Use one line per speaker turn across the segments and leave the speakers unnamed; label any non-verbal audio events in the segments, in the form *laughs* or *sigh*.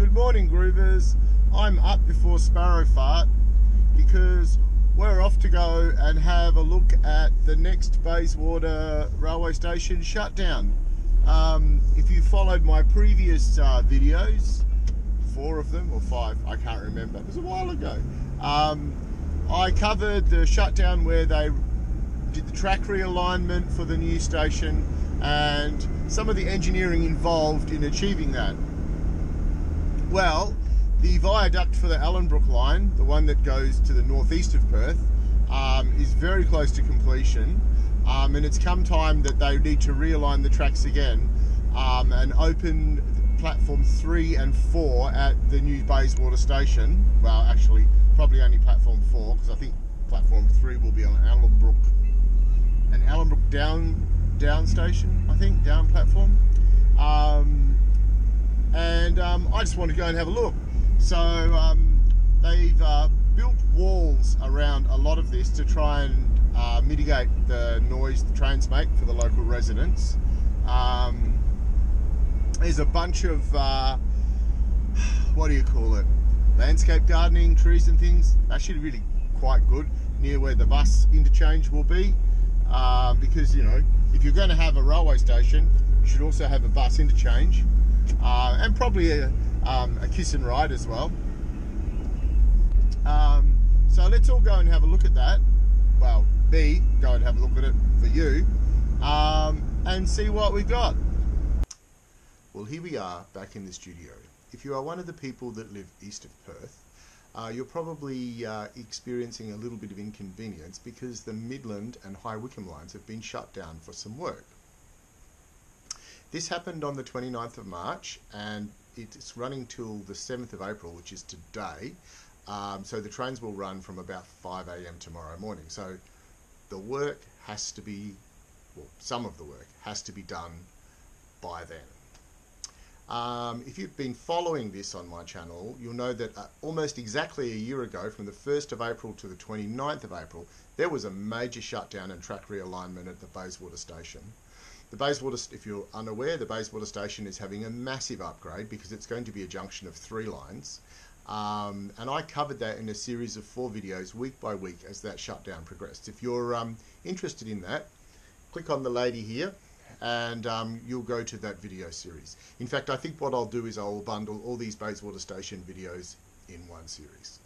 Good morning, Groovers. I'm up before Sparrow Fart because we're off to go and have a look at the next Bayswater railway station shutdown. Um, if you followed my previous uh, videos, four of them or five, I can't remember, it was a while ago. Um, I covered the shutdown where they did the track realignment for the new station and some of the engineering involved in achieving that. Well, the viaduct for the Ellenbrook line, the one that goes to the northeast of Perth, um, is very close to completion. Um, and it's come time that they need to realign the tracks again um, and open platform three and four at the new Bayswater station. Well, actually, probably only platform four because I think platform three will be on Ellenbrook, an Ellenbrook down down station. I think down platform. And um, I just want to go and have a look. So um, they've uh, built walls around a lot of this to try and uh, mitigate the noise the trains make for the local residents. Um, there's a bunch of uh, what do you call it? Landscape gardening, trees and things. Actually, really quite good near where the bus interchange will be, um, because you know if you're going to have a railway station, should also have a bus interchange uh, and probably a, um, a, kiss and ride as well. Um, so let's all go and have a look at that. Well, me go and have a look at it for you um, and see what we've got. Well, here we are back in the studio. If you are one of the people that live east of Perth, uh, you're probably uh, experiencing a little bit of inconvenience because the Midland and High Wycombe lines have been shut down for some work. This happened on the 29th of March and it's running till the 7th of April, which is today. Um, so the trains will run from about 5 a.m. tomorrow morning. So the work has to be, well, some of the work has to be done by then. Um, if you've been following this on my channel, you'll know that uh, almost exactly a year ago, from the 1st of April to the 29th of April, there was a major shutdown and track realignment at the Bayswater station. The Bayswater, if you're unaware, the Bayswater station is having a massive upgrade because it's going to be a junction of three lines. Um, and I covered that in a series of four videos week by week as that shutdown progressed. If you're um, interested in that, click on the lady here and um, you'll go to that video series. In fact, I think what I'll do is I'll bundle all these Bayswater Station videos in one series.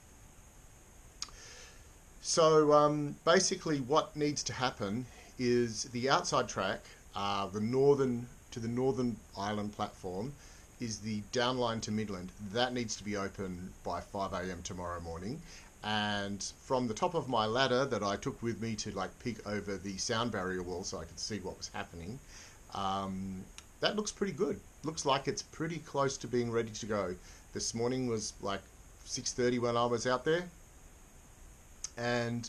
So um, basically what needs to happen is the outside track uh, the northern to the northern island platform is the downline to Midland. That needs to be open by 5 a.m. tomorrow morning. And from the top of my ladder that I took with me to like peek over the sound barrier wall so I could see what was happening, um, that looks pretty good. Looks like it's pretty close to being ready to go. This morning was like 6.30 when I was out there. And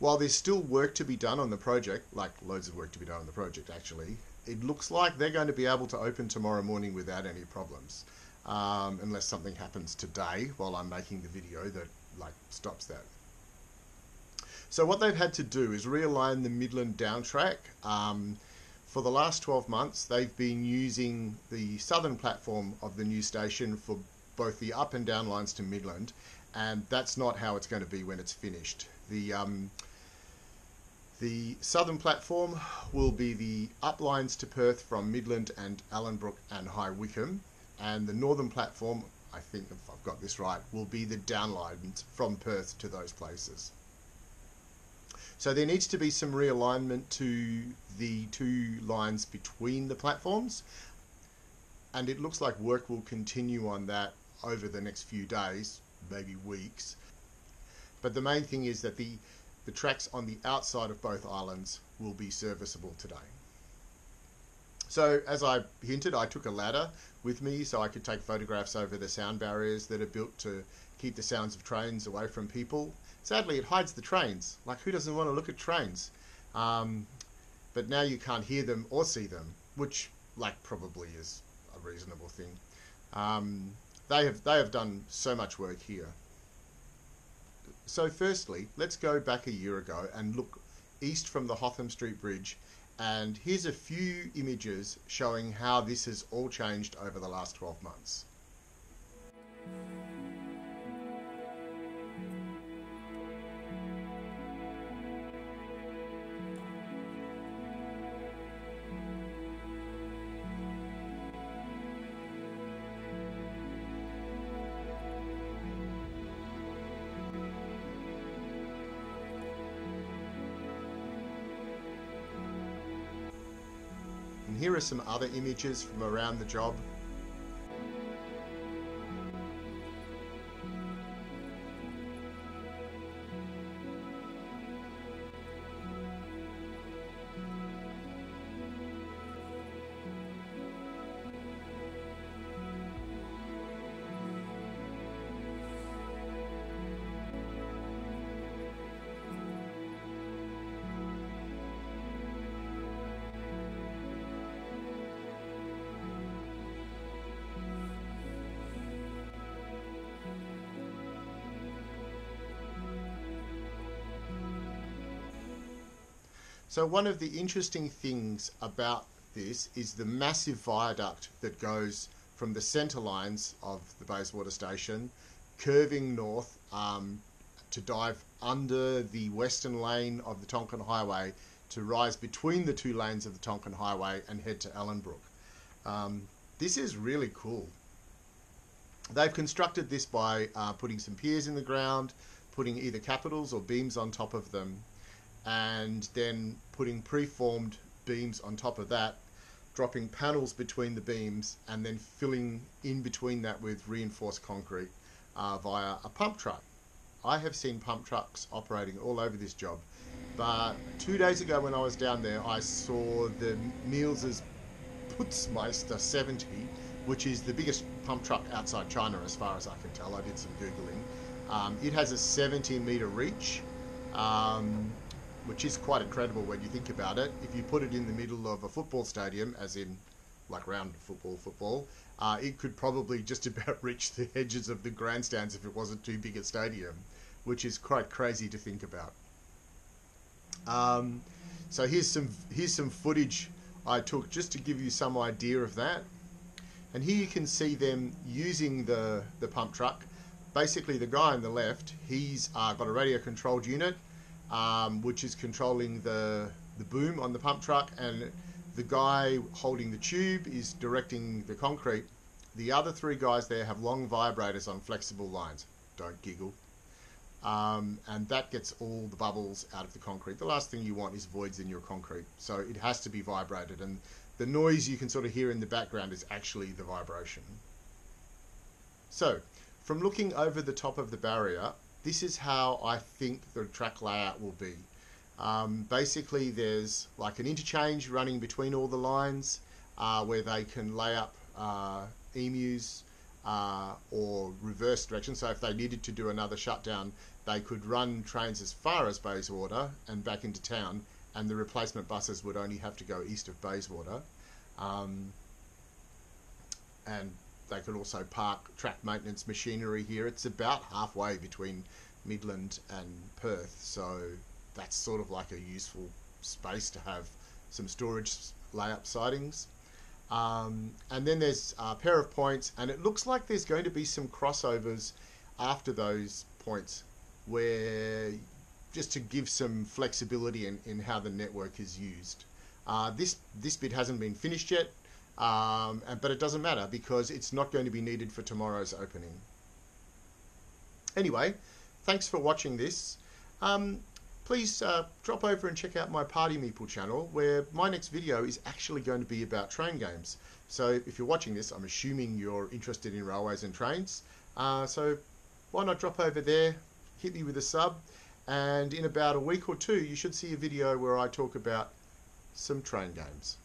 while there's still work to be done on the project, like loads of work to be done on the project actually, it looks like they're going to be able to open tomorrow morning without any problems. Um, unless something happens today while I'm making the video that like stops that. So what they've had to do is realign the Midland down track. Um, for the last 12 months, they've been using the southern platform of the new station for both the up and down lines to Midland, and that's not how it's going to be when it's finished. The um, the southern platform will be the uplines to Perth from Midland and Ellenbrook and High Wycombe, and the northern platform, I think if I've got this right, will be the downlines from Perth to those places. So there needs to be some realignment to the two lines between the platforms, and it looks like work will continue on that over the next few days, maybe weeks. But the main thing is that the the tracks on the outside of both islands will be serviceable today. So as I hinted, I took a ladder with me so I could take photographs over the sound barriers that are built to keep the sounds of trains away from people. Sadly, it hides the trains. Like, who doesn't want to look at trains? Um, but now you can't hear them or see them, which, like, probably is a reasonable thing. Um, they have they have done so much work here. So firstly, let's go back a year ago and look east from the Hotham Street Bridge and here's a few images showing how this has all changed over the last 12 months. Here are some other images from around the job. So one of the interesting things about this is the massive viaduct that goes from the centre lines of the Bayswater station, curving north um, to dive under the western lane of the Tonkin Highway to rise between the two lanes of the Tonkin Highway and head to Ellenbrook. Um, this is really cool. They've constructed this by uh, putting some piers in the ground, putting either capitals or beams on top of them, and then putting preformed beams on top of that, dropping panels between the beams, and then filling in between that with reinforced concrete uh, via a pump truck. I have seen pump trucks operating all over this job, but two days ago when I was down there, I saw the Miels's Putzmeister 70, which is the biggest pump truck outside China as far as I can tell. I did some Googling. Um, it has a 70 meter reach. Um, which is quite incredible when you think about it. If you put it in the middle of a football stadium, as in like round football, football, uh, it could probably just *laughs* about reach the edges of the grandstands if it wasn't too big a stadium, which is quite crazy to think about. Um, so here's some here's some footage I took just to give you some idea of that. And here you can see them using the, the pump truck. Basically, the guy on the left, he's uh, got a radio controlled unit um, which is controlling the, the boom on the pump truck, and the guy holding the tube is directing the concrete. The other three guys there have long vibrators on flexible lines. Don't giggle. Um, and that gets all the bubbles out of the concrete. The last thing you want is voids in your concrete, so it has to be vibrated, and the noise you can sort of hear in the background is actually the vibration. So, from looking over the top of the barrier, this is how I think the track layout will be. Um, basically, there's like an interchange running between all the lines uh, where they can lay up uh, EMUs uh, or reverse direction. So if they needed to do another shutdown, they could run trains as far as Bayswater and back into town, and the replacement buses would only have to go east of Bayswater. Um, and they could also park track maintenance machinery here. It's about halfway between Midland and Perth, so that's sort of like a useful space to have some storage layup sidings. Um, and then there's a pair of points, and it looks like there's going to be some crossovers after those points where just to give some flexibility in, in how the network is used. Uh, this this bit hasn't been finished yet. Um, but it doesn't matter because it's not going to be needed for tomorrow's opening. Anyway, thanks for watching this. Um, please uh, drop over and check out my Party Meeple channel where my next video is actually going to be about train games. So if you're watching this, I'm assuming you're interested in railways and trains. Uh, so why not drop over there, hit me with a sub, and in about a week or two you should see a video where I talk about some train games.